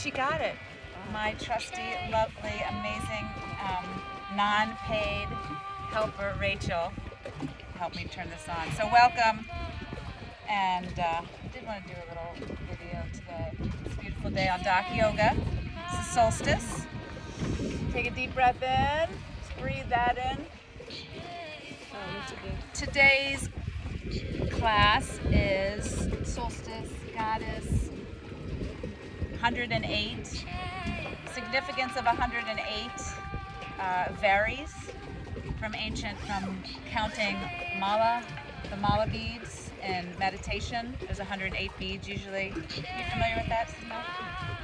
she got it. My trusty, lovely, amazing, um, non-paid helper, Rachel, helped me turn this on. So welcome. And uh, I did want to do a little video today. It's a beautiful day on Dock Yoga. It's the solstice. Take a deep breath in. Just breathe that in. Today's class is solstice, goddess, 108. Significance of 108 uh, varies from ancient, from counting mala, the mala beads in meditation. There's 108 beads usually. You familiar with that?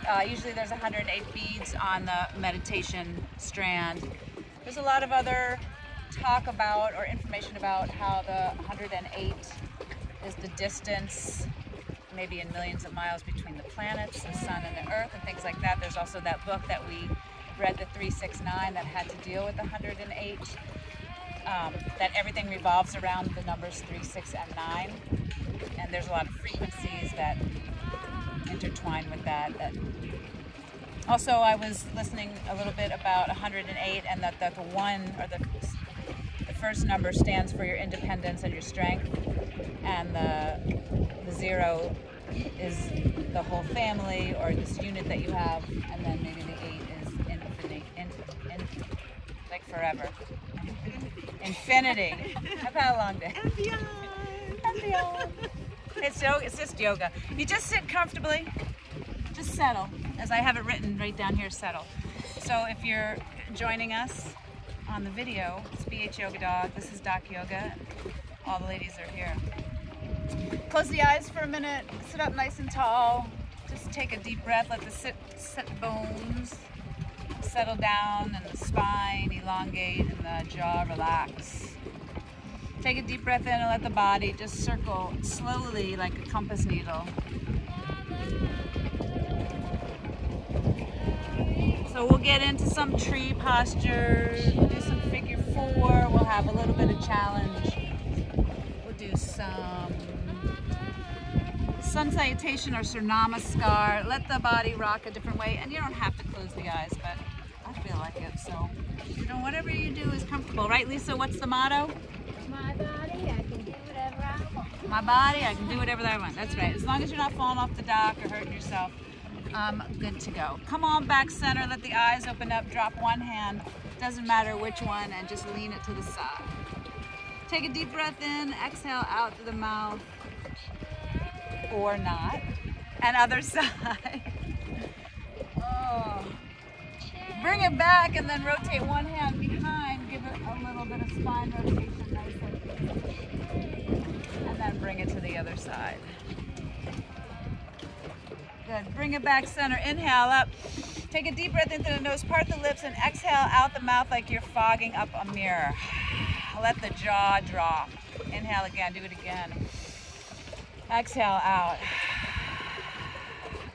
Uh, usually there's 108 beads on the meditation strand. There's a lot of other talk about or information about how the 108 is the distance maybe in millions of miles between the planets, the sun and the earth and things like that. There's also that book that we read, the 369, that had to deal with 108. Um, that everything revolves around the numbers 3, 6, and 9. And there's a lot of frequencies that intertwine with that. that also, I was listening a little bit about 108 and that, that the one or the, the first number stands for your independence and your strength, and the, the zero is the whole family or this unit that you have, and then maybe the eight is infinite, in, in, like forever. Infinity. I've had a long day. And beyond. And beyond. It's yoga. It's just yoga. You just sit comfortably. Just settle, as I have it written right down here. Settle. So if you're joining us on the video, it's BH Yoga Dog. This is Dock Yoga. All the ladies are here. Close the eyes for a minute. Sit up nice and tall. Just take a deep breath. Let the sit, sit bones settle down and the spine elongate and the jaw relax. Take a deep breath in and let the body just circle slowly like a compass needle. So we'll get into some tree posture, do some figure four, we'll have a little bit of challenge. We'll do some sun salutation or Surya Namaskar. Let the body rock a different way and you don't have to close the eyes, but I feel like it, so you know, whatever you do is comfortable, right Lisa? What's the motto? My body, I can do whatever I want. My body, I can do whatever I want. That's right. As long as you're not falling off the dock or hurting yourself, I'm good to go. Come on back center, let the eyes open up, drop one hand, doesn't matter which one, and just lean it to the side. Take a deep breath in, exhale out through the mouth, or not, and other side. Oh. Bring it back and then rotate one hand behind, give it a little bit of spine rotation, nice and And then bring it to the other side. Good. Bring it back center. Inhale up. Take a deep breath into the nose, part the lips, and exhale out the mouth like you're fogging up a mirror. Let the jaw drop. Inhale again. Do it again. Exhale out.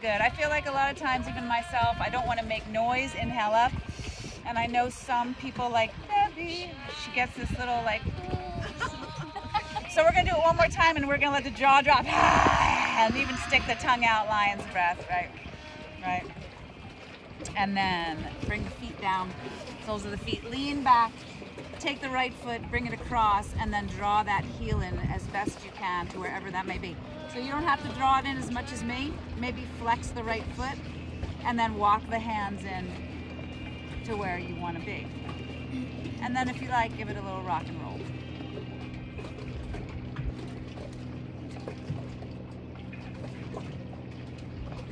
Good. I feel like a lot of times, even myself, I don't want to make noise. Inhale up. And I know some people like Debbie. She gets this little like. So we're gonna do it one more time, and we're gonna let the jaw drop, and even stick the tongue out, lion's breath. Right, right. And then bring the feet down, soles of the feet, lean back. Take the right foot, bring it across, and then draw that heel in as best you can to wherever that may be. So you don't have to draw it in as much as me. Maybe flex the right foot, and then walk the hands in to where you want to be. And then if you like, give it a little rock and roll.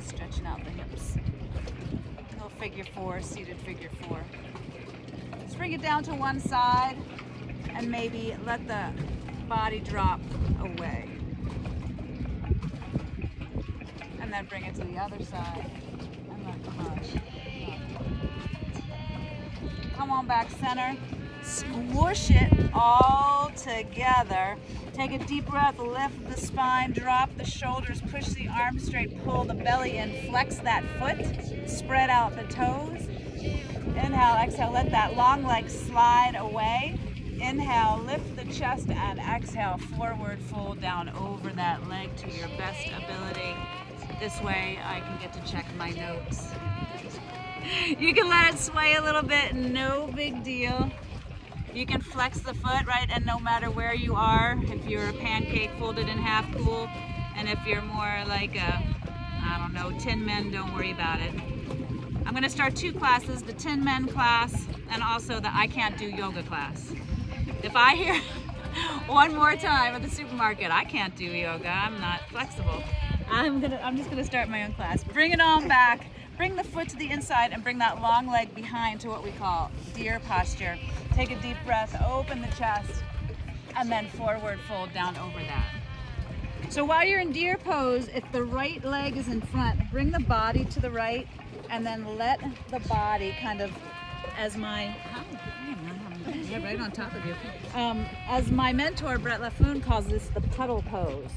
Stretching out the hips. Little figure four, seated figure four. Bring it down to one side and maybe let the body drop away. And then bring it to the other side and let the body. Come on back center. Squish it all together. Take a deep breath, lift the spine, drop the shoulders, push the arms straight, pull the belly in, flex that foot, spread out the toes. Inhale, exhale, let that long leg slide away. Inhale, lift the chest and exhale, forward fold down over that leg to your best ability. This way I can get to check my notes. You can let it sway a little bit, no big deal. You can flex the foot, right? And no matter where you are, if you're a pancake folded in half cool, and if you're more like a, I don't know, Tin Men, don't worry about it. I'm gonna start two classes, the 10 Men class and also the I Can't Do Yoga class. If I hear one more time at the supermarket, I can't do yoga, I'm not flexible, I'm gonna, I'm just gonna start my own class. Bring it on back, bring the foot to the inside and bring that long leg behind to what we call deer posture. Take a deep breath, open the chest, and then forward fold down over that. So while you're in deer pose, if the right leg is in front, bring the body to the right and then let the body kind of, as my, yeah, right on top of you. Um, as my mentor, Brett Laffoon, calls this the puddle pose.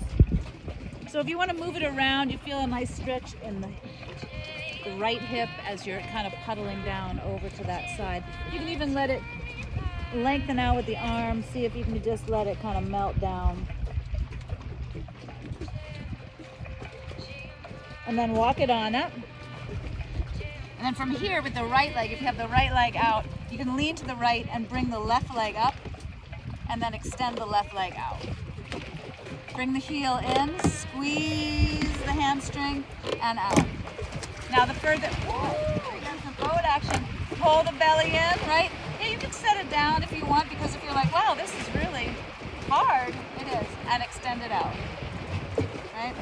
So if you want to move it around, you feel a nice stretch in the right hip as you're kind of puddling down over to that side. You can even let it lengthen out with the arm. See if you can just let it kind of melt down. And then walk it on up. And then from here with the right leg, if you have the right leg out, you can lean to the right and bring the left leg up and then extend the left leg out. Bring the heel in, squeeze the hamstring and out. Now the further, some forward action, pull the belly in, right? Yeah, you can set it down if you want because if you're like, wow, this is really hard, it is, and extend it out, right?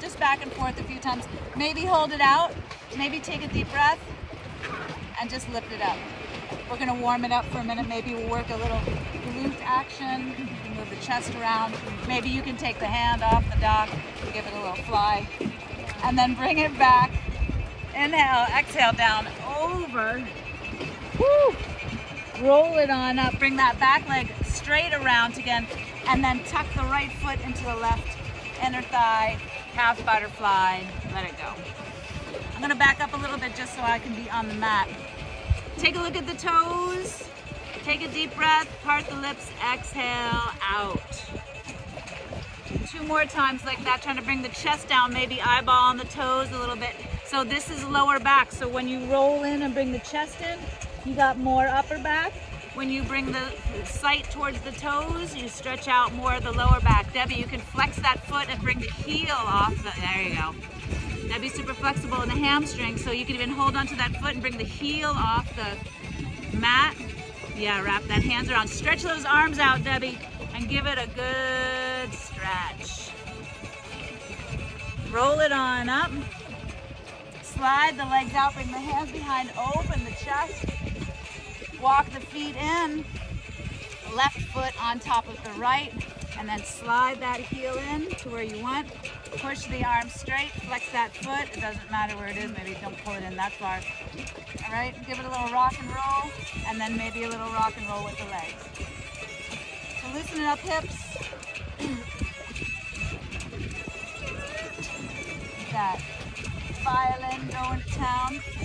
Just back and forth a few times. Maybe hold it out, maybe take a deep breath and just lift it up. We're gonna warm it up for a minute. Maybe we'll work a little glute action. Move the chest around. Maybe you can take the hand off the dock, give it a little fly, and then bring it back. Inhale, exhale down over. Woo! Roll it on up. Bring that back leg straight around again, and then tuck the right foot into the left inner thigh, half butterfly, let it go. I'm gonna back up a little bit just so I can be on the mat. Take a look at the toes. Take a deep breath, part the lips, exhale, out. Two more times like that, trying to bring the chest down, maybe eyeball on the toes a little bit. So this is lower back. So when you roll in and bring the chest in, you got more upper back. When you bring the sight towards the toes, you stretch out more of the lower back. Debbie, you can flex that foot and bring the heel off. The, there you go. Debbie's super flexible in the hamstring, so you can even hold onto that foot and bring the heel off the mat. Yeah, wrap that hands around. Stretch those arms out, Debbie, and give it a good stretch. Roll it on up. Slide the legs out, bring the hands behind, open the chest. Walk the feet in, left foot on top of the right, and then slide that heel in to where you want. Push the arm straight, flex that foot. It doesn't matter where it is, maybe don't pull it in that far. All right, give it a little rock and roll, and then maybe a little rock and roll with the legs. So loosening up hips. that violin going to town.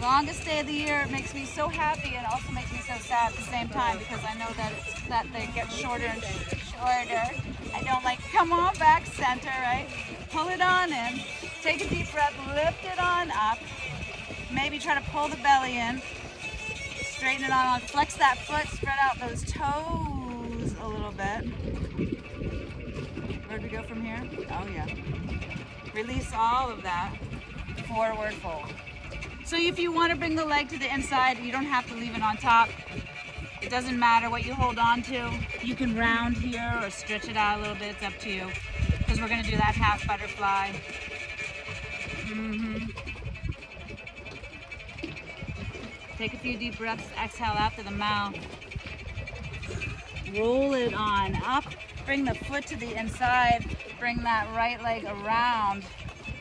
Longest day of the year it makes me so happy and also makes me so sad at the same time because I know that it's, that they get shorter and shorter. I don't like, come on back center, right? Pull it on in. Take a deep breath, lift it on up. Maybe try to pull the belly in. Straighten it on, flex that foot, spread out those toes a little bit. Where'd we go from here? Oh yeah. Release all of that. Forward fold. So if you want to bring the leg to the inside, you don't have to leave it on top. It doesn't matter what you hold on to. You can round here or stretch it out a little bit. It's up to you. Because we're going to do that half butterfly. Mm -hmm. Take a few deep breaths. Exhale out to the mouth. Roll it on up bring the foot to the inside, bring that right leg around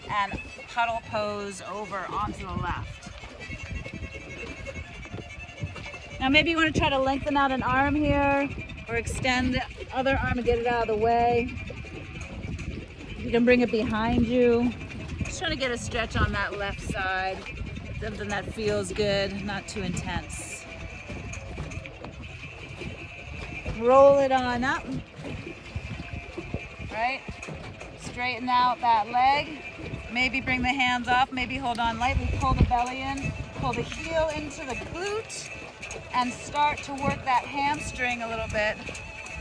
and puddle pose over onto the left. Now maybe you want to try to lengthen out an arm here or extend the other arm and get it out of the way. You can bring it behind you. Just trying to get a stretch on that left side. Something that feels good, not too intense. Roll it on up right? straighten out that leg. Maybe bring the hands off, maybe hold on lightly, pull the belly in, pull the heel into the glute, and start to work that hamstring a little bit.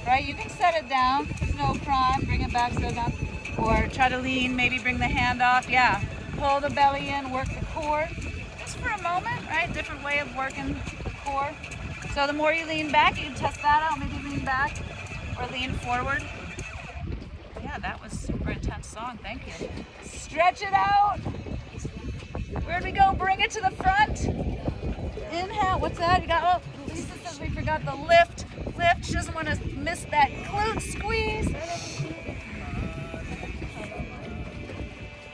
Right, you can set it down, no crime, bring it back, set it down. Or try to lean, maybe bring the hand off, yeah. Pull the belly in, work the core. Just for a moment, right? Different way of working the core. So the more you lean back, you can test that out, maybe lean back or lean forward. Yeah, that was super intense song, thank you. Stretch it out. Where'd we go? Bring it to the front. Inhale, what's that? You got, oh, Lisa says we forgot the lift. Lift, she doesn't want to miss that glute squeeze.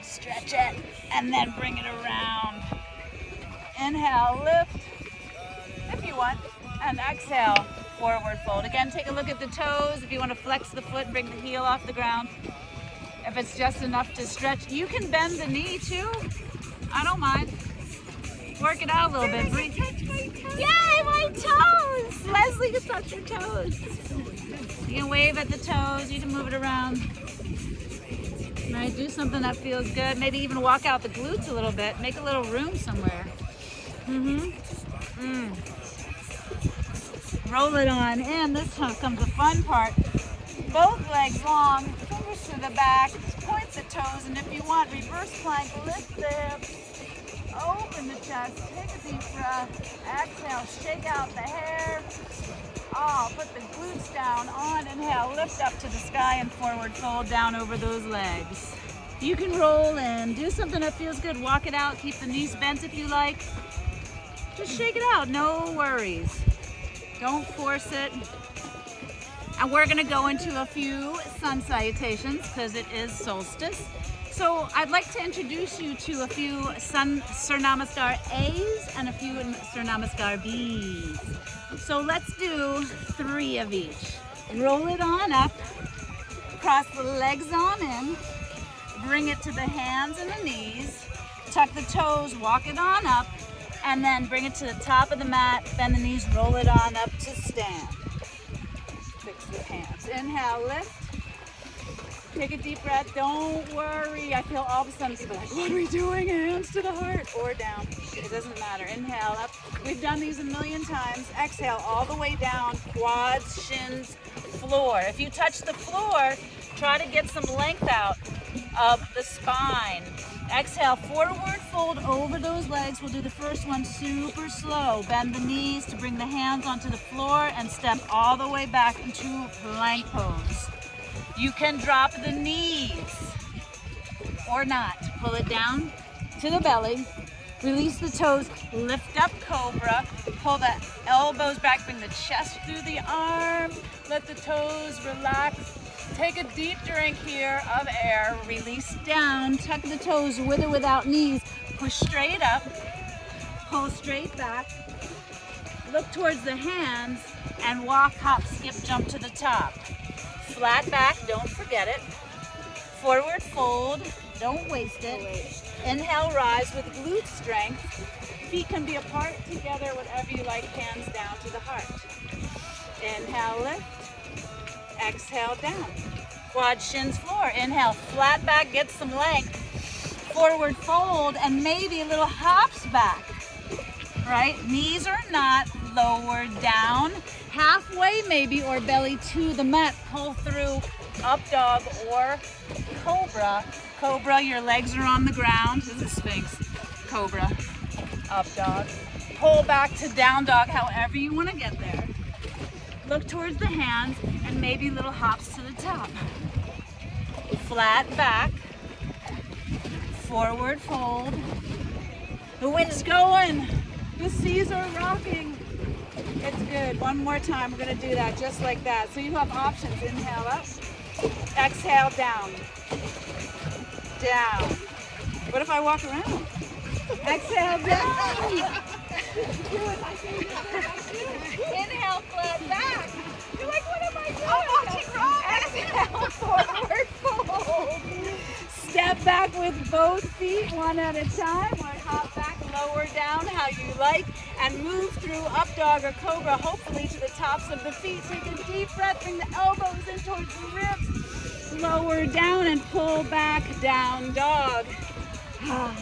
Stretch it, and then bring it around. Inhale, lift, if you want, and exhale, forward fold. Again, take a look at the toes. If you want to flex the foot, bring the heel off the ground. If it's just enough to stretch, you can bend the knee too. I don't mind. Work it out a little bit. Breathe. Yay, my toes! Leslie, you touch your toes. You can wave at the toes. You can move it around. Right, do something that feels good. Maybe even walk out the glutes a little bit. Make a little room somewhere. Mm-hmm. Mm. Roll it on And This comes the fun part. Both legs long, fingers to the back, point the toes, and if you want, reverse plank, lift the hips, open the chest, take a deep breath, exhale, shake out the hair. Oh, put the glutes down on, inhale, lift up to the sky and forward fold down over those legs. You can roll in, do something that feels good, walk it out, keep the knees bent if you like. Just shake it out, no worries. Don't force it. And we're gonna go into a few sun salutations because it is solstice. So I'd like to introduce you to a few sun Surya Namaskar A's and a few Surya Namaskar B's. So let's do three of each. Roll it on up, cross the legs on in, bring it to the hands and the knees, tuck the toes, walk it on up, and then bring it to the top of the mat, bend the knees, roll it on up to stand. Fix your hands. Inhale, lift. Take a deep breath. Don't worry. I feel all of a sudden people like, what are we doing? Hands to the heart or down. It doesn't matter. Inhale up. We've done these a million times. Exhale all the way down. Quads, shins, floor. If you touch the floor, try to get some length out of the spine. Exhale, forward fold over those legs. We'll do the first one super slow. Bend the knees to bring the hands onto the floor and step all the way back into plank pose. You can drop the knees or not. Pull it down to the belly. Release the toes, lift up cobra, pull the elbows back, bring the chest through the arm, let the toes relax, Take a deep drink here of air. Release down. Tuck the toes with or without knees. Push straight up. Pull straight back. Look towards the hands and walk, hop, skip, jump to the top. Flat back, don't forget it. Forward fold, don't waste it. Inhale, rise with glute strength. Feet can be apart together, whatever you like, hands down to the heart. Inhale, lift. Exhale down. Quad shins floor. Inhale, flat back, get some length. Forward fold and maybe a little hops back. Right? Knees are not lower down. Halfway maybe or belly to the mat. Pull through up dog or cobra. Cobra, your legs are on the ground. This is Sphinx. Cobra. Up dog. Pull back to down dog, however you want to get there. Look towards the hands and maybe little hops to the top. Flat back, forward fold. The wind's going. The seas are rocking. It's good. One more time, we're gonna do that just like that. So you have options. Inhale up, exhale down, down. What if I walk around? Exhale down. Inhale, flat back. You're like, what am I doing? I'm watching Exhale, forward fold. Step back with both feet, one at a time, or hop back, lower down, how you like, and move through up dog or cobra, hopefully to the tops of the feet. Take a deep breath, bring the elbows in towards the ribs. lower down and pull back, down dog.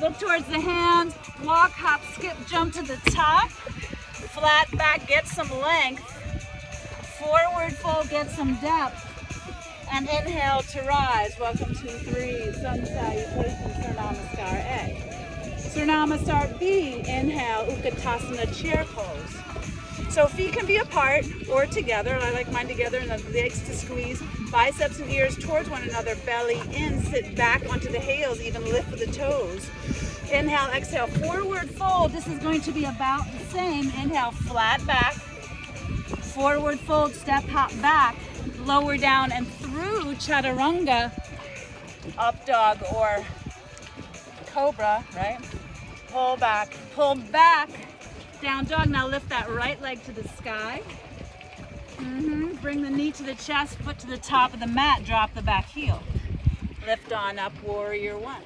Look towards the hands, walk, hop, skip, jump to the top. Flat back, get some length. Forward fold, get some depth. And inhale to rise. Welcome to three, sun salutation, Surya Namaskar A. Surya Namaskar B, inhale, Utkatasana chair pose. So feet can be apart or together. I like mine together and the legs to squeeze. Biceps and ears towards one another, belly in, sit back onto the heels, even lift the toes. Inhale, exhale, forward fold. This is going to be about the same. Inhale, flat back. Forward fold, step hop back. Lower down and through chaturanga, up dog or cobra, right? Pull back, pull back, down dog. Now lift that right leg to the sky. Mm-hmm. Bring the knee to the chest, foot to the top of the mat, drop the back heel. Lift on up, warrior one.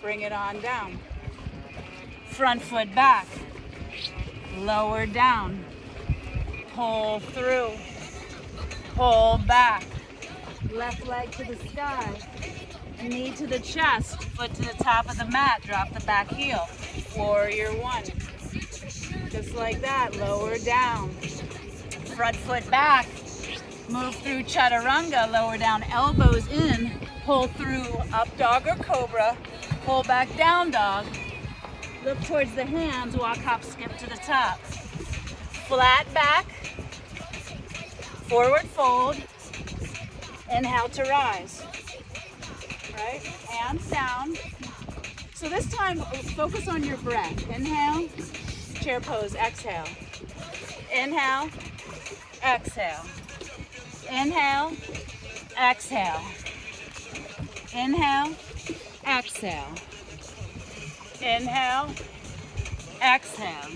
Bring it on down. Front foot back. Lower down. Pull through. Pull back. Left leg to the sky. Knee to the chest. Foot to the top of the mat. Drop the back heel. Warrior one. Just like that. Lower down. Front foot back. Move through chaturanga. Lower down. Elbows in. Pull through up dog or cobra Pull back down dog. Look towards the hands, walk, hop, skip to the top. Flat back, forward fold, inhale to rise. Right, and down. So this time, focus on your breath. Inhale, chair pose, exhale. Inhale, exhale. Inhale, exhale. Inhale, exhale. Inhale, exhale.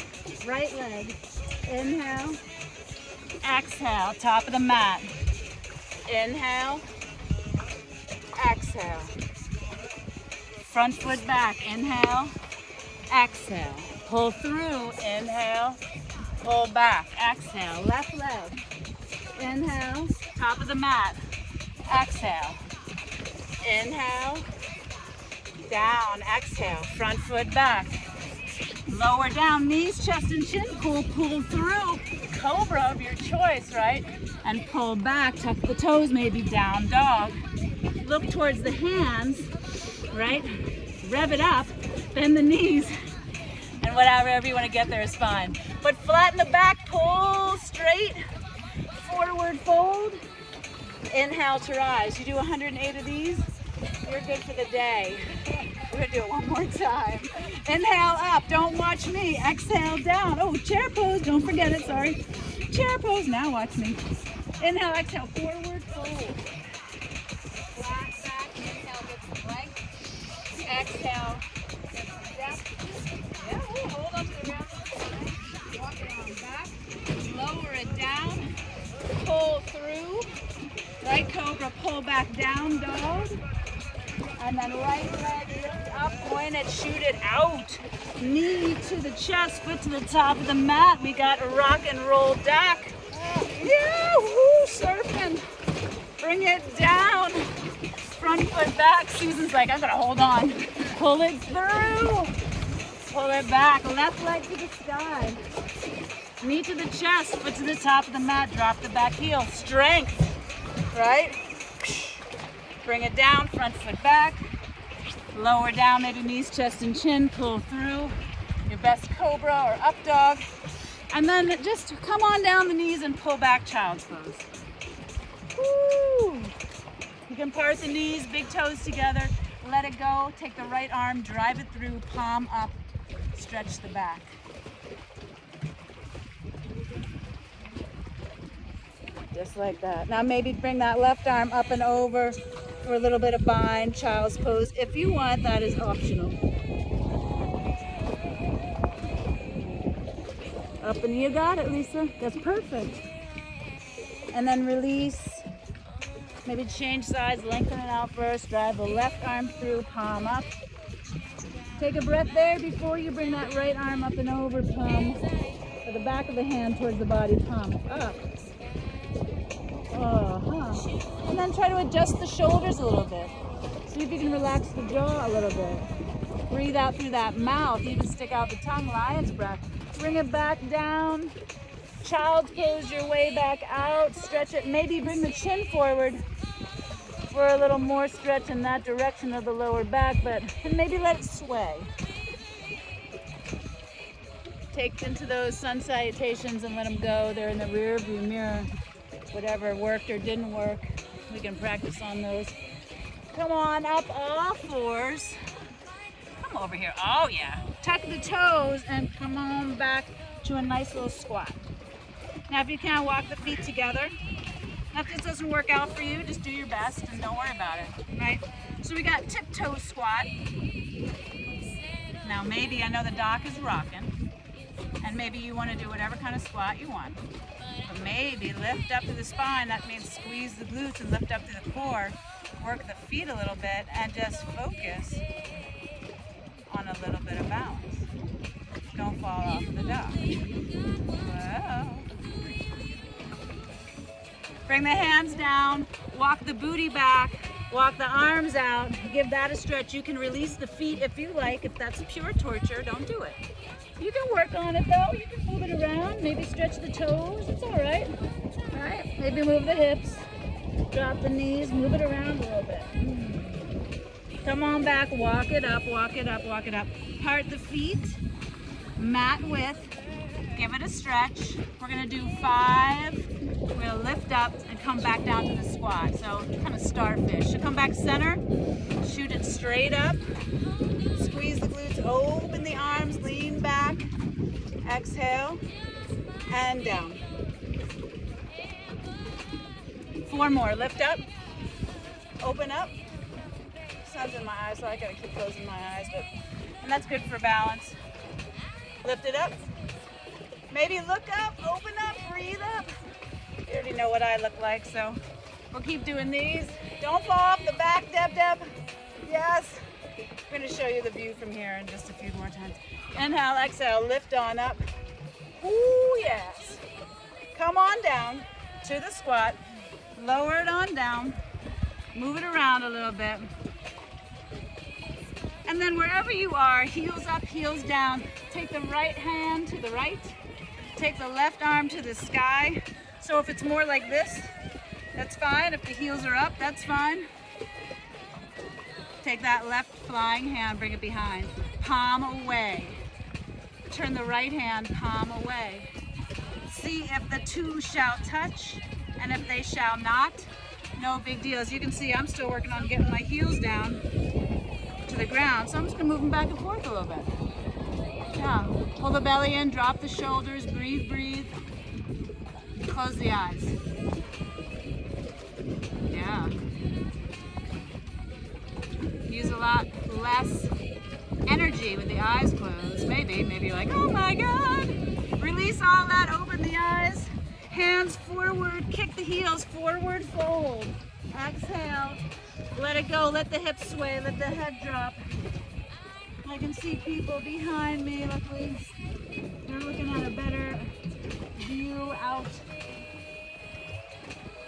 Right leg, inhale, exhale. Top of the mat. Inhale, exhale. Front foot back, inhale, exhale. Pull through, inhale, pull back, exhale. Left leg, inhale, top of the mat, exhale. Inhale, down, exhale, front foot back. Lower down, knees, chest, and chin. Pull, pull through. Cobra of your choice, right? And pull back, tuck the toes, maybe down dog. Look towards the hands, right? Rev it up, bend the knees, and whatever you want to get there is fine. But flatten the back, pull straight, forward fold. Inhale to rise. You do 108 of these, you're good for the day. We're gonna do it one more time. Inhale up, don't watch me. Exhale down. Oh, chair pose, don't forget it, sorry. Chair pose, now watch me. Inhale, exhale, forward fold. Back, inhale, get some length. Exhale, get depth. Yeah, hold the. Walk it on back. Lower it down. Pull through. Right cobra, pull back down, dog. And then right leg up, point it, shoot it out. Knee to the chest, foot to the top of the mat. We got a rock and roll duck. Yeah, woo, surfing. Bring it down. Front foot back. Susan's like, I'm gonna hold on. Pull it through. Pull it back. Left leg to the sky. Knee to the chest, foot to the top of the mat. Drop the back heel. Strength, right? Bring it down, front foot back. Lower down, maybe knees, chest, and chin. Pull through your best cobra or up dog. And then just come on down the knees and pull back child's pose. Woo. You can part the knees, big toes together. Let it go. Take the right arm, drive it through, palm up, stretch the back. Just like that. Now maybe bring that left arm up and over for a little bit of bind, child's pose. If you want, that is optional. Up and you got it, Lisa. That's perfect. And then release. Maybe change sides, lengthen it out first. Drive the left arm through, palm up. Take a breath there before you bring that right arm up and over, palm, or the back of the hand towards the body, palm up. Then try to adjust the shoulders a little bit. See if you can relax the jaw a little bit. Breathe out through that mouth. Even stick out the tongue, lion's breath. Bring it back down. Child pose your way back out. Stretch it. Maybe bring the chin forward for a little more stretch in that direction of the lower back, but maybe let it sway. Take into those sun salutations and let them go. They're in the rear view mirror. Whatever worked or didn't work, we can practice on those. Come on up all fours. Come over here. Oh yeah. Tuck the toes and come on back to a nice little squat. Now if you can't walk the feet together, if this doesn't work out for you, just do your best and don't worry about it, right? So we got tiptoe squat. Now maybe, I know the dock is rocking, and maybe you want to do whatever kind of squat you want. But maybe lift up to the spine, that means squeeze the glutes and lift up to the core, work the feet a little bit, and just focus on a little bit of balance. Don't fall off the dock. Whoa. Bring the hands down, walk the booty back, walk the arms out, give that a stretch. You can release the feet if you like. If that's pure torture, don't do it. You can work on it though. You can move it around, maybe stretch the toes. It's all right. All right, maybe move the hips, drop the knees, move it around a little bit. Come on back, walk it up, walk it up, walk it up. Part the feet, mat width, give it a stretch. We're gonna do five. We're gonna lift up and come back down to the squat. So kind of starfish. So come back center, shoot it straight up. Squeeze the glutes, open the arms, lean. Exhale and down. Four more, lift up, open up. Sun's in my eyes, so I gotta keep closing my eyes, but and that's good for balance. Lift it up. Maybe look up, open up, breathe up. You already know what I look like, so we'll keep doing these. Don't fall off the back, Deb Deb. Yes. I'm gonna show you the view from here in just a few more times. Inhale, exhale, lift on up. Ooh, yes. Come on down to the squat. Lower it on down. Move it around a little bit. And then wherever you are, heels up, heels down. Take the right hand to the right. Take the left arm to the sky. So if it's more like this, that's fine. If the heels are up, that's fine. Take that left flying hand, bring it behind. Palm away. Turn the right hand, palm away. See if the two shall touch, and if they shall not, no big deal. As you can see, I'm still working on getting my heels down to the ground, so I'm just gonna move them back and forth a little bit. Yeah, pull the belly in, drop the shoulders, breathe, breathe. Close the eyes. Yeah. Use a lot less energy with the eyes closed. Maybe, maybe like, oh my God. Release all that, open the eyes. Hands forward, kick the heels, forward fold. Exhale, let it go, let the hips sway, let the head drop. I can see people behind me, luckily. They're looking at a better view out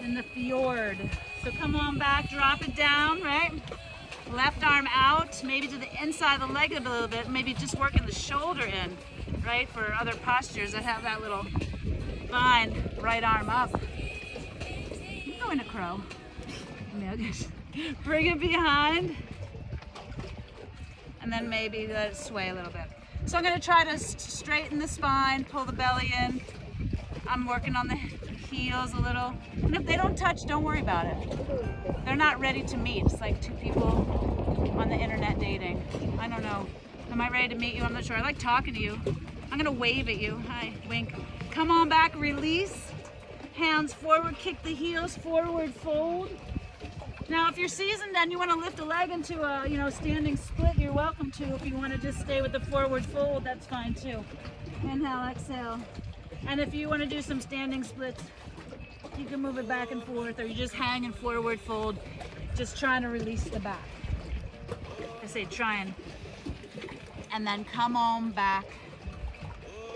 in the fjord. So come on back, drop it down, right? Left arm out, maybe to the inside of the leg a little bit, maybe just working the shoulder in, right? For other postures that have that little fine right arm up. I'm going to crow. Bring it behind. And then maybe let it sway a little bit. So I'm gonna try to straighten the spine, pull the belly in. I'm working on the heels a little. And if they don't touch, don't worry about it. They're not ready to meet. It's like two people on the internet dating. I don't know. Am I ready to meet you? I'm not sure. I like talking to you. I'm gonna wave at you. Hi, wink. Come on back, release. Hands forward, kick the heels, forward fold. Now, if you're seasoned and you want to lift a leg into a, you know, standing split, you're welcome to. If you want to just stay with the forward fold, that's fine too. Inhale, exhale. And if you want to do some standing splits, you can move it back and forth, or you just hang and forward fold, just trying to release the back. I say trying. And then come on back.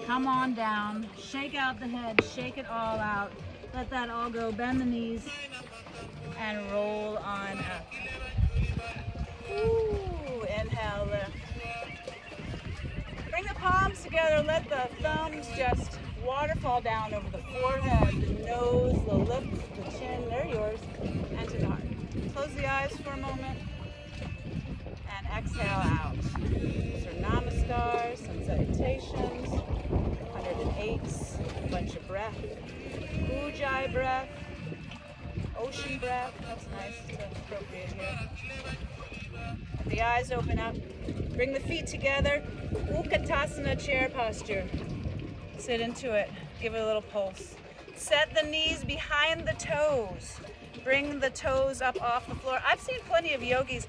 Come on down. Shake out the head. Shake it all out. Let that all go. Bend the knees and roll on up. Ooh, inhale, lift. Bring the palms together. Let the thumbs just waterfall down over the forehead, the nose, the lips, the chin. They're yours. And to the heart. Close the eyes for a moment. And exhale out. These are some salutations, 108s, a bunch of breath. Ujjayi breath, ocean breath. That's nice. That's appropriate here. The eyes open up. Bring the feet together. Utkatasana chair posture. Sit into it. Give it a little pulse. Set the knees behind the toes. Bring the toes up off the floor. I've seen plenty of yogis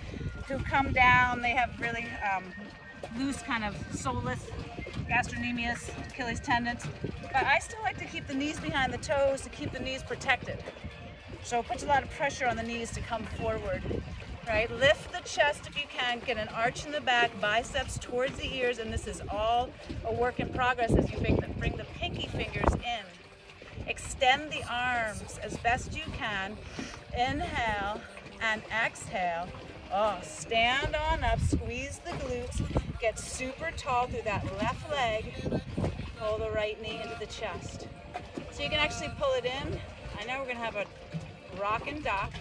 who come down. They have really um, loose kind of soleus, gastrocnemius, Achilles tendons. But I still like to keep the knees behind the toes to keep the knees protected. So it puts a lot of pressure on the knees to come forward. Right? Lift the chest if you can. Get an arch in the back, biceps towards the ears, and this is all a work in progress as you bring the, bring the pinky fingers in. Extend the arms as best you can. Inhale and exhale. Oh, stand on up, squeeze the glutes, get super tall through that left leg. Pull the right knee into the chest. So you can actually pull it in. I know we're gonna have a rock and dock.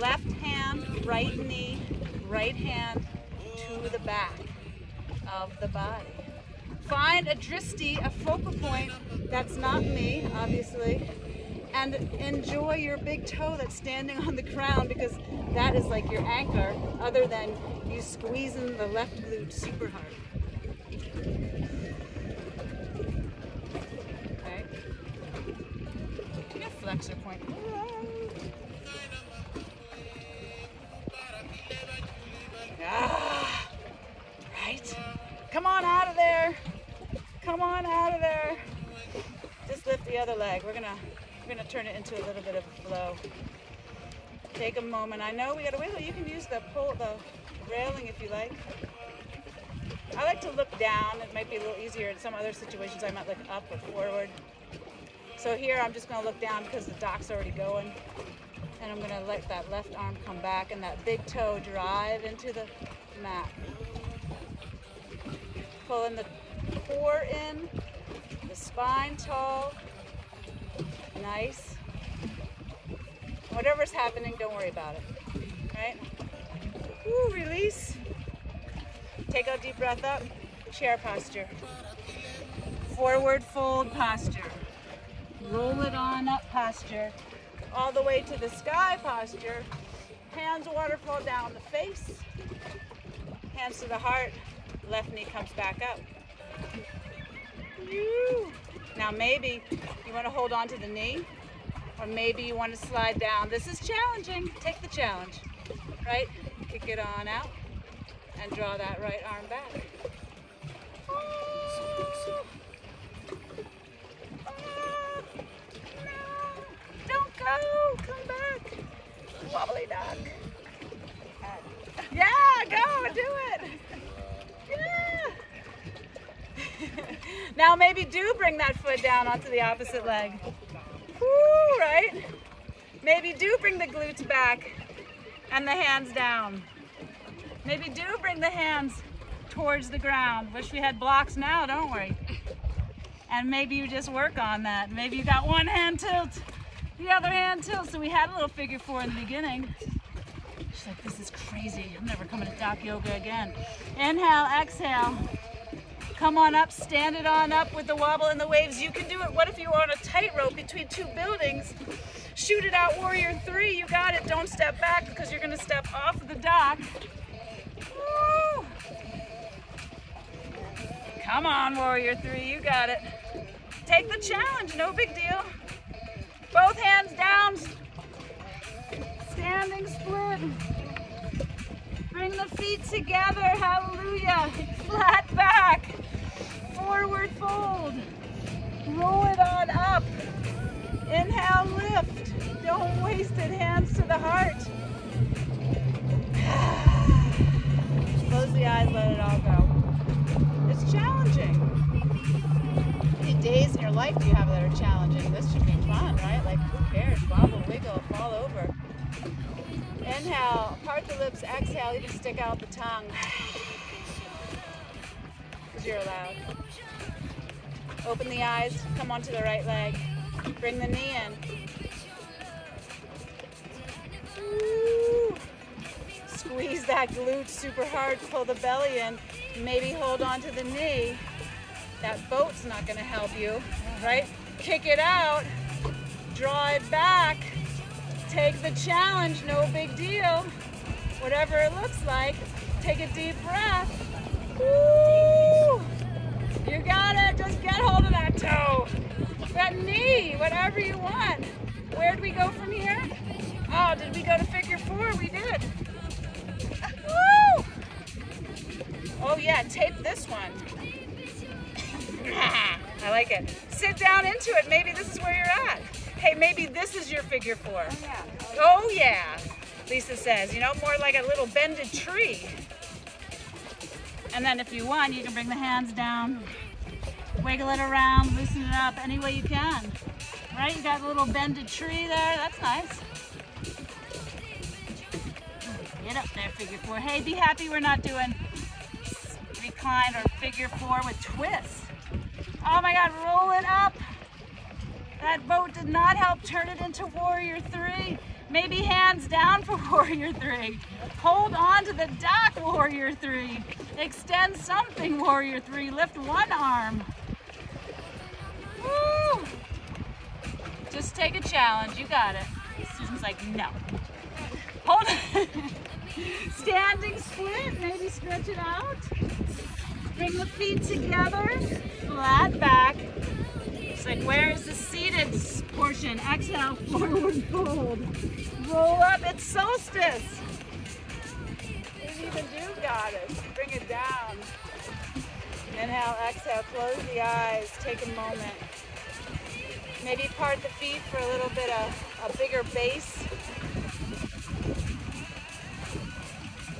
Left hand, right knee, right hand to the back of the body. Find a drishti, a focal point that's not me, obviously, and enjoy your big toe that's standing on the ground because that is like your anchor, other than you squeezing the left glute super hard. Okay. Your flexor point. On out of there. Just lift the other leg. We're gonna we're gonna turn it into a little bit of a flow. Take a moment. I know we gotta wiggle. You can use the pull the railing if you like. I like to look down. It might be a little easier in some other situations. I might look up or forward. So here I'm just gonna look down because the dock's already going. And I'm gonna let that left arm come back and that big toe drive into the mat. Pulling the core in, the spine tall. Nice. Whatever's happening, don't worry about it. Right? Woo, release. Take a deep breath up. Chair posture. Forward fold posture. Roll it on up posture. All the way to the sky posture. Hands waterfall down the face. Hands to the heart. Left knee comes back up. Now maybe you want to hold on to the knee or maybe you want to slide down. This is challenging. Take the challenge, right? Kick it on out and draw that right arm back. No. Don't go. Come back. Wobbly dog. Yeah, go. Do it. now maybe do bring that foot down onto the opposite leg. Woo, right? Maybe do bring the glutes back and the hands down. Maybe do bring the hands towards the ground. Wish we had blocks now, don't we? And maybe you just work on that. Maybe you got one hand tilt, the other hand tilt. So we had a little figure four in the beginning. She's like, this is crazy. I'm never coming to dock yoga again. Inhale, exhale. Come on up, stand it on up with the wobble and the waves. You can do it. What if you were on a tightrope between two buildings? Shoot it out, warrior three. You got it. Don't step back because you're going to step off the dock. Woo. Come on, warrior three. You got it. Take the challenge. No big deal. Both hands down. Standing split. Bring the feet together, hallelujah. Flat back, forward fold. Roll it on up. Inhale, lift. Don't waste it, hands to the heart. Close the eyes, let it all go. It's challenging. How many days in your life do you have that are challenging? This should be fun, right? Like, who cares? Wobble, wiggle, fall over. Inhale, part the lips. Exhale, even stick out the tongue. Because you're allowed. Open the eyes, come onto the right leg. Bring the knee in. Woo. Squeeze that glute super hard, pull the belly in. Maybe hold on to the knee. That boat's not gonna help you, right? Kick it out, draw it back, take the challenge, no big deal. Whatever it looks like, take a deep breath. Woo! You got it, just get hold of that toe, that knee, whatever you want. Where'd we go from here? Oh, did we go to figure four? We did. Woo! Oh yeah, tape this one. I like it. Sit down into it. Maybe this is where you're at. Hey, maybe this is your figure four. Oh yeah. Oh yeah. Lisa says, you know, more like a little bended tree. And then if you want, you can bring the hands down, wiggle it around, loosen it up any way you can. Right? You got a little bended tree there. That's nice. Get up there, figure four. Hey, be happy we're not doing recline or figure four with twists. Oh my God, roll it up. That boat did not help turn it into warrior three. Maybe hands down for warrior three. Hold on to the dock, warrior three. Extend something, warrior three. Lift one arm. Woo! Just take a challenge, you got it. Susan's like, no. Hold on. Standing split, maybe stretch it out. Bring the feet together, flat back. It's like, where is the seated portion? Exhale, forward fold. Roll up, it's solstice. Even do got it. Bring it down. Inhale, exhale, close the eyes, take a moment. Maybe part the feet for a little bit of a bigger base.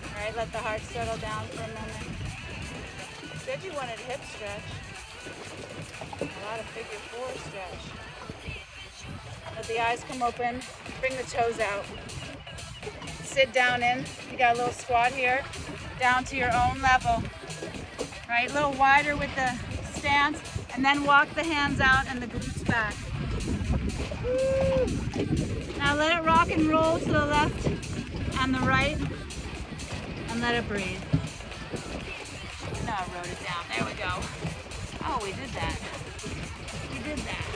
All right, let the heart settle down for a moment. Said you wanted hip stretch. A lot of figure four stretch. Let the eyes come open. Bring the toes out. Sit down in. You got a little squat here. Down to your own level. Right, a little wider with the stance. And then walk the hands out and the glutes back. Now let it rock and roll to the left and the right. And let it breathe. Wrote it down. There we go. Oh, we did that. We did that.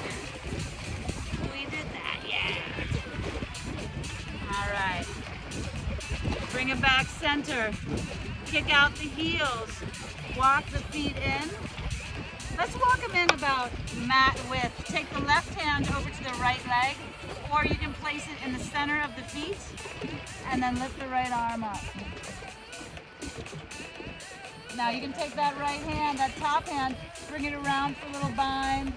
We did that, yeah. All right. Bring it back center. Kick out the heels. Walk the feet in. Let's walk them in about mat width. Take the left hand over to the right leg, or you can place it in the center of the feet, and then lift the right arm up. Now you can take that right hand, that top hand, bring it around for a little bind.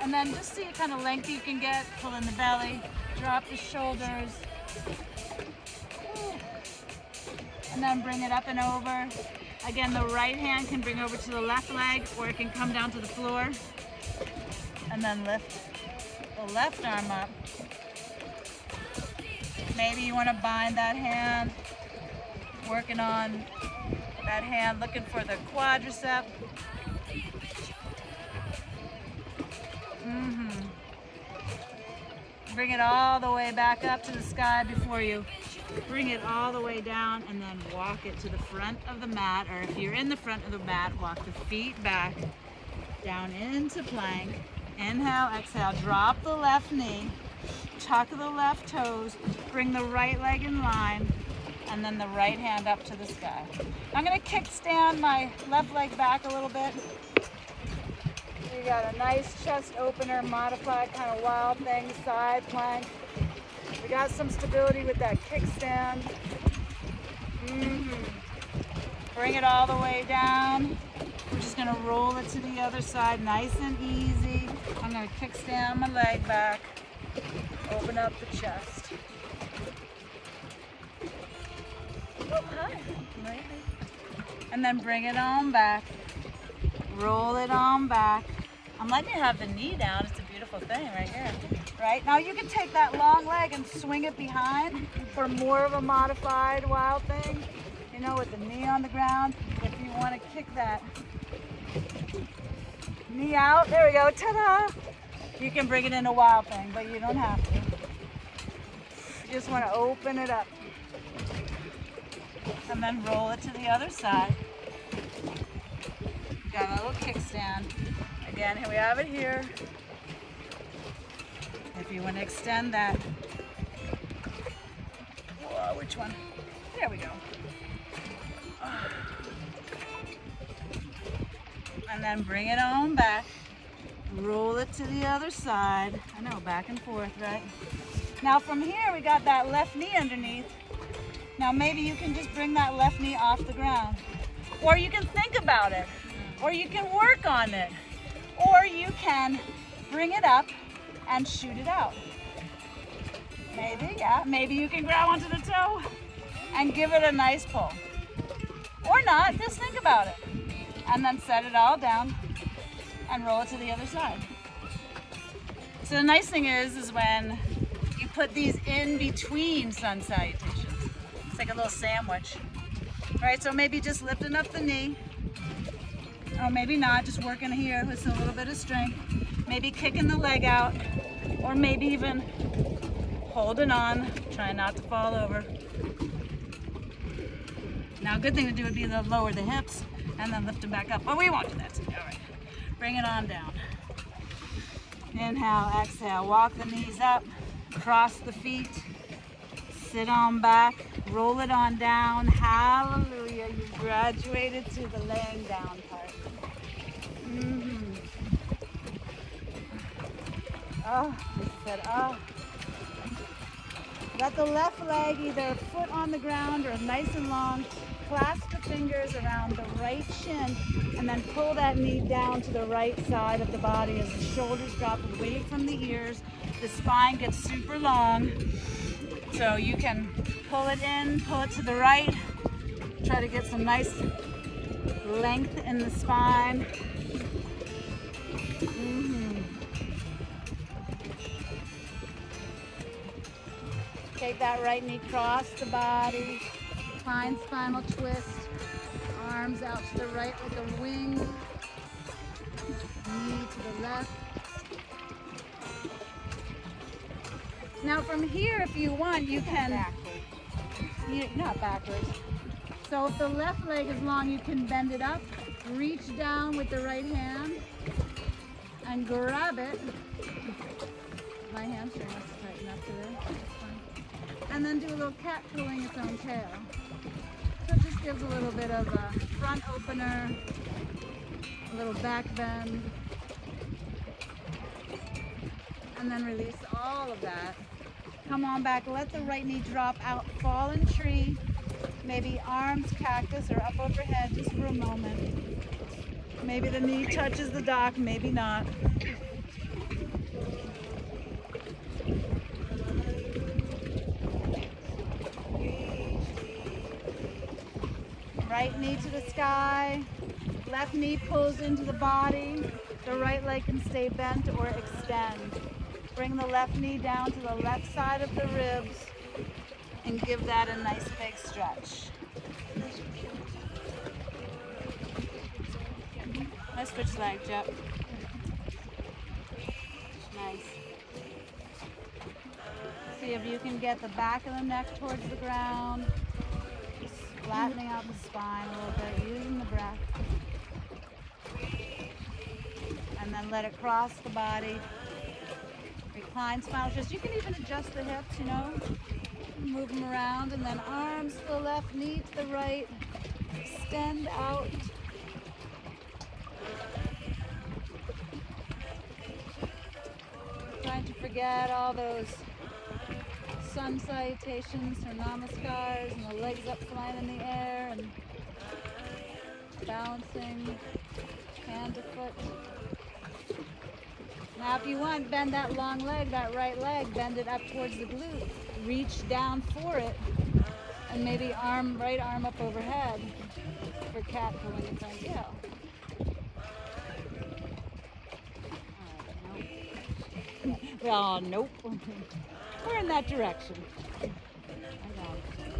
And then just see what kind of length you can get. Pull in the belly, drop the shoulders. And then bring it up and over. Again, the right hand can bring over to the left leg or it can come down to the floor. And then lift the left arm up. Maybe you want to bind that hand, working on that hand looking for the quadricep. Mm hmm Bring it all the way back up to the sky before you bring it all the way down and then walk it to the front of the mat or if you're in the front of the mat, walk the feet back down into plank. Inhale, exhale, drop the left knee, tuck the left toes, bring the right leg in line, and then the right hand up to the sky. I'm gonna kickstand my left leg back a little bit. We got a nice chest opener, modified kind of wild thing, side plank. We got some stability with that kickstand. Mm -hmm. Bring it all the way down. We're just gonna roll it to the other side, nice and easy. I'm gonna kickstand my leg back, open up the chest. And then bring it on back. Roll it on back. I'm letting you have the knee down. It's a beautiful thing right here. Right? Now you can take that long leg and swing it behind for more of a modified wild thing. You know, with the knee on the ground. If you want to kick that knee out, there we go, ta-da! You can bring it in a wild thing, but you don't have to. You just want to open it up. And then roll it to the other side. Got a little kickstand. Again, here we have it here. If you want to extend that. Whoa, which one? There we go. And then bring it on back. Roll it to the other side. I know, back and forth, right? Now from here, we got that left knee underneath. Now maybe you can just bring that left knee off the ground. Or you can think about it. Or you can work on it. Or you can bring it up and shoot it out. Maybe, yeah. Maybe you can grab onto the toe and give it a nice pull. Or not, just think about it. And then set it all down and roll it to the other side. So the nice thing is, is when you put these in between sun salutations. It's like a little sandwich. All right, so maybe just lifting up the knee, or maybe not, just working here with a little bit of strength. Maybe kicking the leg out, or maybe even holding on, trying not to fall over. Now, a good thing to do would be to lower the hips and then lift them back up, but we won't do that today. All right, bring it on down. Inhale, exhale, walk the knees up, cross the feet, sit on back, roll it on down. Hallelujah, you graduated to the laying down part. Mm-hmm. Oh, I said, oh. Got the left leg either foot on the ground or nice and long. Clasp the fingers around the right shin and then pull that knee down to the right side of the body as the shoulders drop away from the ears. The spine gets super long. So you can pull it in, pull it to the right. Try to get some nice length in the spine. Mm-hmm. Take that right knee across the body. Fine spinal twist. Arms out to the right like a wing. Knee to the left. Now from here, if you want, you can, you, not backwards. So if the left leg is long, you can bend it up, reach down with the right hand, and grab it. My hamstring has to tighten up today. And then do a little cat pulling its own tail. So it just gives a little bit of a front opener, a little back bend, and then release all of that. Come on back, let the right knee drop out, fallen tree, maybe arms cactus or up overhead just for a moment. Maybe the knee touches the dock, maybe not. Right knee to the sky, left knee pulls into the body, the right leg can stay bent or extend. Bring the left knee down to the left side of the ribs and give that a nice big stretch. Let's switch legs, Jep. Nice. See if you can get the back of the neck towards the ground. Flattening out the spine a little bit, using the breath. And then let it cross the body. Recline spinal. You can even adjust the hips, you know. Move them around and then arms to the left, knee to the right. Extend out. Trying to forget all those sun salutations or namaskars and the legs up flying in the air and balancing hand to foot. Now if you want, bend that long leg, that right leg, bend it up towards the glute. Reach down for it and maybe arm, right arm up overhead for cat pulling its nope. oh, nope. We're in that direction.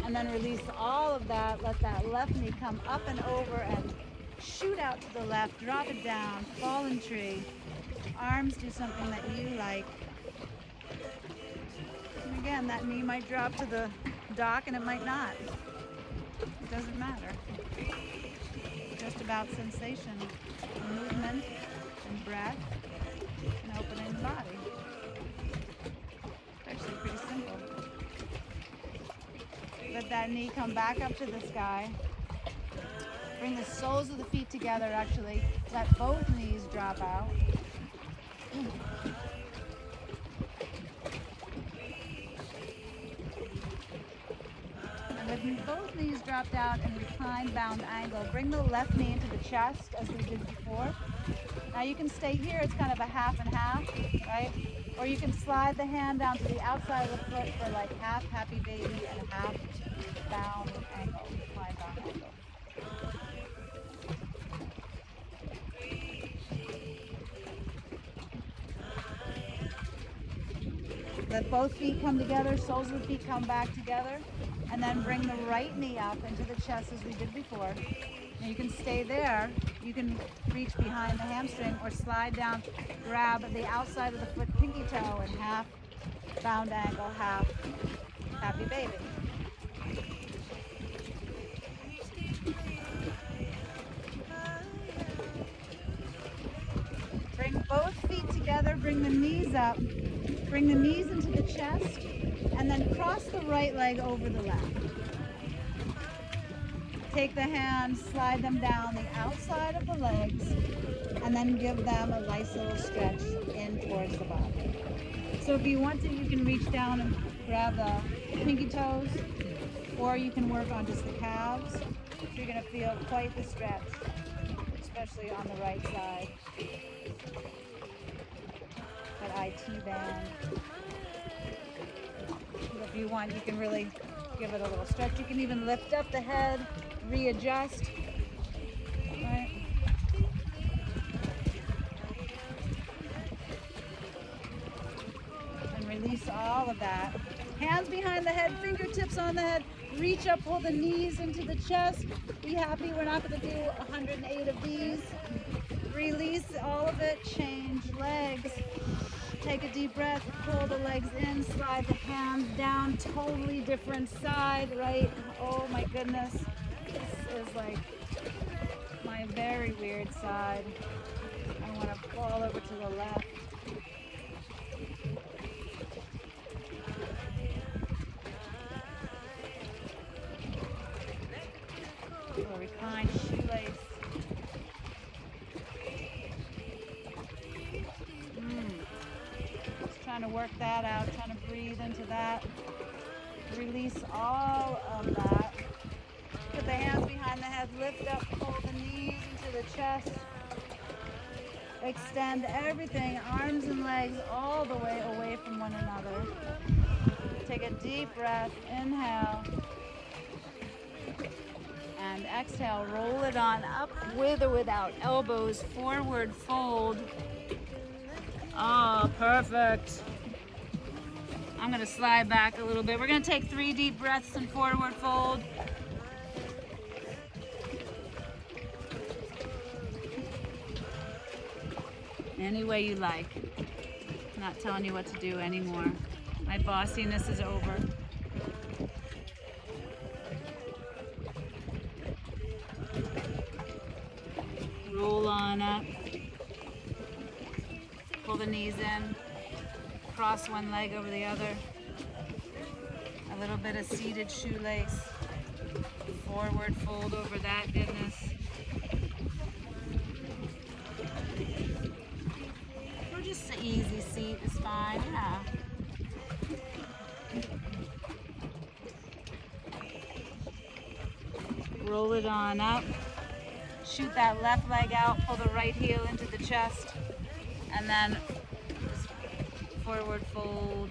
And then release all of that. Let that left knee come up and over and shoot out to the left. Drop it down. Fallen tree. Arms do something that you like. And again, that knee might drop to the dock and it might not. It doesn't matter. Just about sensation, movement, and breath, and opening the body. Actually pretty simple. Let that knee come back up to the sky. Bring the soles of the feet together, actually. Let both knees drop out. And with both knees dropped out in a reclined bound angle, bring the left knee into the chest as we did before. Now you can stay here, it's kind of a half and half, right? Or you can slide the hand down to the outside of the foot for like half happy baby and half bound angle, both feet come together, soles of the feet come back together, and then bring the right knee up into the chest as we did before. Now you can stay there. You can reach behind the hamstring or slide down, grab the outside of the foot pinky toe and half bound angle, half happy baby. Bring both feet together, bring the knees up, bring the knees into the chest, and then cross the right leg over the left. Take the hands, slide them down the outside of the legs, and then give them a nice little stretch in towards the body. So if you want to, you can reach down and grab the pinky toes, or you can work on just the calves. You're gonna feel quite the stretch, especially on the right side. IT band. If you want, you can really give it a little stretch. You can even lift up the head, readjust. And release all of that. Hands behind the head, fingertips on the head. Reach up, pull the knees into the chest. Be happy. We're not going to do 108 of these. Release all of it. Change legs. Take a deep breath, pull the legs in, slide the hands down, totally different side, right? Oh my goodness. This is like my very weird side. I want to fall over to the left. Breathe into that. Release all of that. Put the hands behind the head, lift up, pull the knees into the chest. Extend everything, arms and legs, all the way away from one another. Take a deep breath, inhale. And exhale, roll it on up with or without elbows, forward fold. Oh, perfect. I'm gonna slide back a little bit. We're gonna take three deep breaths and forward fold. Any way you like. I'm not telling you what to do anymore. My bossiness is over. Roll on up. Pull the knees in. Cross one leg over the other. A little bit of seated shoelace. Forward fold over that goodness. Or just an easy seat is fine, yeah. Roll it on up. Shoot that left leg out, pull the right heel into the chest and then forward fold.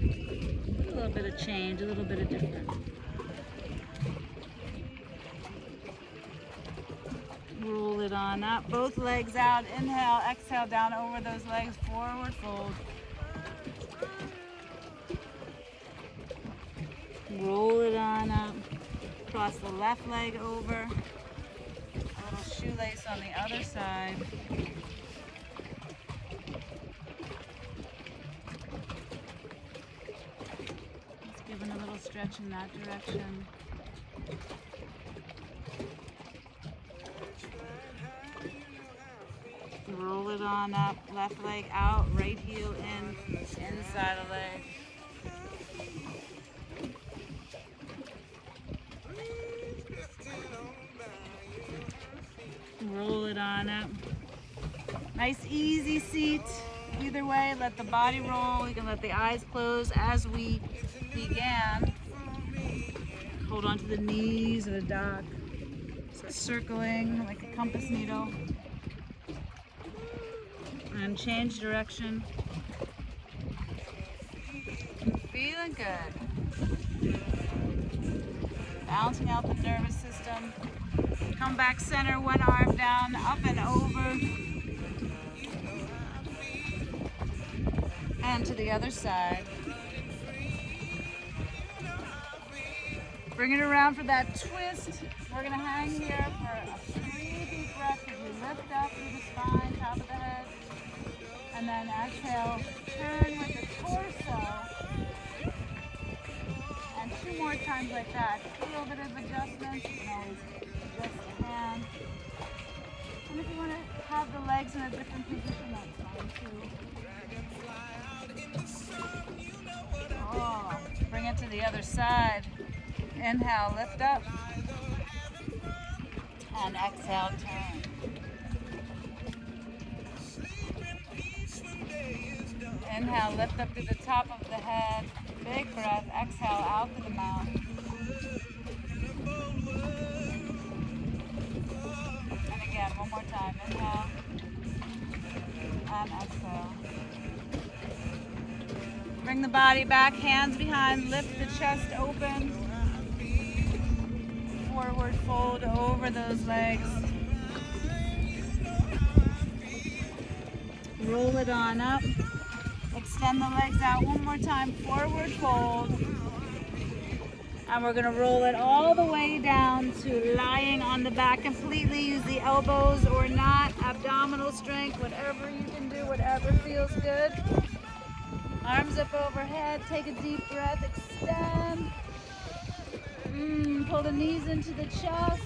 A little bit of change, a little bit of different. Roll it on up, both legs out. Inhale, exhale, down over those legs, forward fold. Roll it on up. Cross the left leg over. A little shoelace on the other side. Stretch in that direction. Roll it on up, left leg out, right heel in, inside the leg. Roll it on up. Nice easy seat. Either way, let the body roll. You can let the eyes close as we began. Hold on to the knees of the dog. So circling like a compass needle. And change direction. Feeling good. Balancing out the nervous system. Come back center, one arm down, up and over. And to the other side. Bring it around for that twist. We're gonna hang here for a three deep breaths as you lift up through the spine, top of the head. And then exhale, turn with the torso. And two more times like that. A little bit of adjustment. You can always adjust the hand. And if you want to have the legs in a different position, that's fine too. Oh, bring it to the other side. Inhale, lift up. And exhale, turn. Inhale, lift up to the top of the head. Big breath. Exhale, out to the mouth. And again, one more time. Inhale. And exhale. Bring the body back, hands behind, lift the chest open. Forward fold over those legs. Roll it on up. Extend the legs out one more time, forward fold. And we're gonna roll it all the way down to lying on the back completely. Use the elbows or not, abdominal strength, whatever you can do, whatever feels good. Arms up overhead, take a deep breath, extend. Mm, pull the knees into the chest.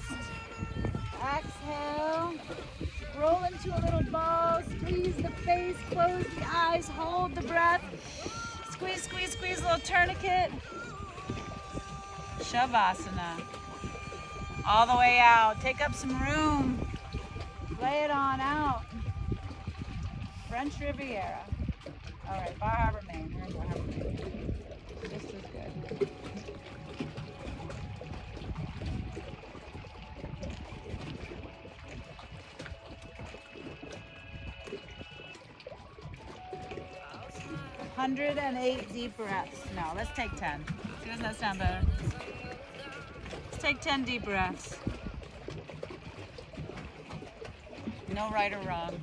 Exhale. Roll into a little ball, squeeze the face, close the eyes, hold the breath. Squeeze, squeeze, squeeze, little tourniquet. Shavasana. All the way out. Take up some room. Lay it on out. French Riviera. All right, Bar Harbor, Maine. 108 deep breaths. No, let's take 10. Doesn't that sound better? Let's take 10 deep breaths. No right or wrong.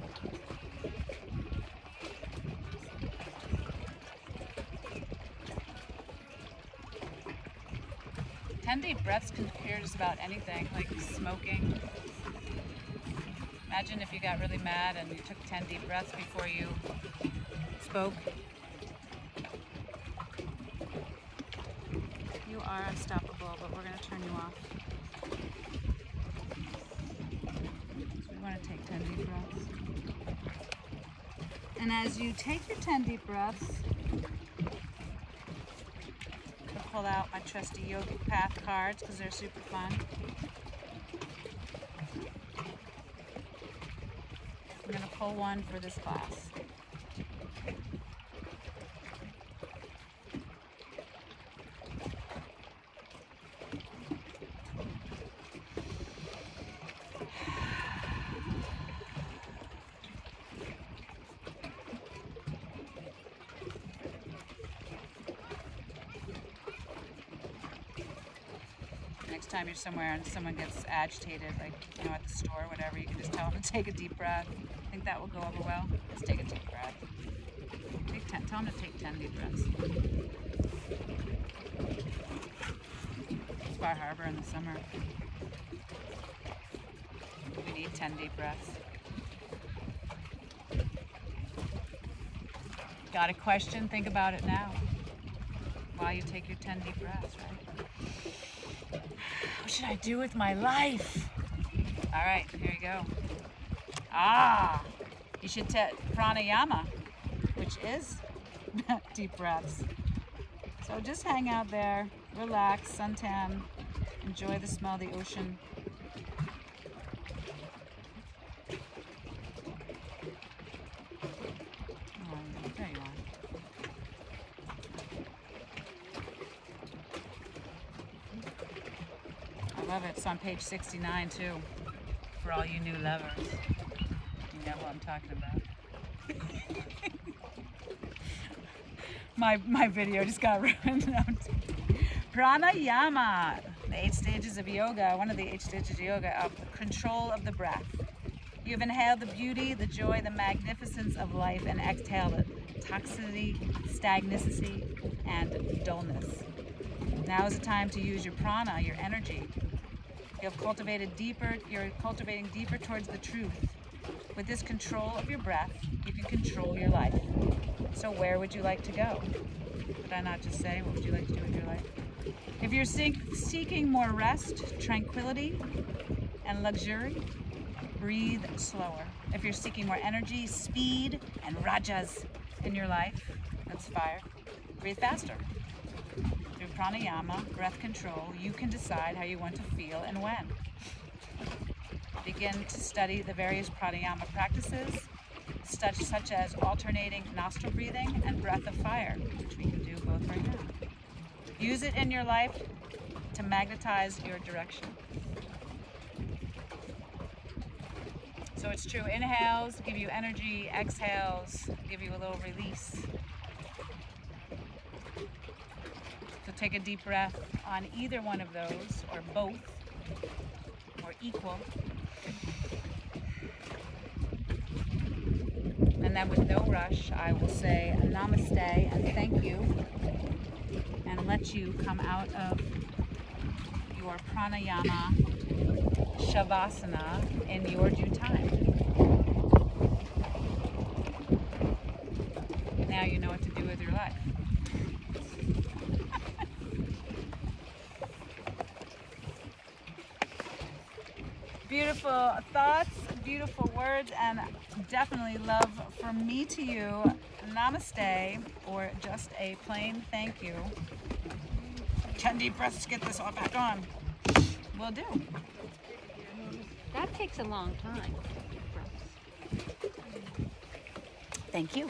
Ten deep breaths can cure just about anything, like smoking. Imagine if you got really mad and you took 10 deep breaths before you spoke. You off. So we want to take 10 deep breaths. And as you take your 10 deep breaths, I'll pull out my trusty yogic path cards because they're super fun. I'm going to pull one for this class. Somewhere and someone gets agitated, like you know at the store or whatever, you can just tell them to take a deep breath. I think that will go over well. Let's take a deep breath. Take ten. Tell them to take ten deep breaths. Bar Harbor in the summer. We need 10 deep breaths. Got a question? Think about it now. While you take your 10 deep breaths, right? What should I do with my life? All right, here you go. Ah, you should take pranayama, which is deep breaths. So just hang out there, relax, suntan, enjoy the smell of the ocean. Oh, there you are. I love it. It's on page 69 too, for all you new lovers. You know what I'm talking about. my my video just got ruined. Pranayama, the eight stages of yoga, one of the eight stages of yoga of control of the breath. You have inhaled the beauty, the joy, the magnificence of life, and exhaled the toxicity, stagnancy, and dullness. Now is the time to use your prana, your energy. You have cultivated deeper, you're cultivating deeper towards the truth. With this control of your breath, you can control your life. So where would you like to go? Did I not just say, what would you like to do with your life? If you're seek, seeking more rest, tranquility, and luxury, breathe slower. If you're seeking more energy, speed, and rajas in your life, that's fire, breathe faster. Pranayama, breath control, you can decide how you want to feel and when. Begin to study the various pranayama practices, such, such as alternating nostril breathing and breath of fire, which we can do both right now. Use it in your life to magnetize your direction. So it's true. Inhales give you energy, exhales give you a little release. So take a deep breath on either one of those, or both, or equal. And then with no rush, I will say namaste and thank you, and let you come out of your pranayama shavasana in your due time. Now you know what to do with your life. Beautiful thoughts, beautiful words, and definitely love from me to you. Namaste, or just a plain thank you. 10 deep breaths to get this all back on. Will do. That takes a long time. Thank you.